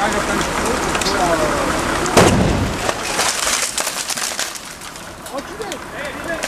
어, 기대! 네, 기대!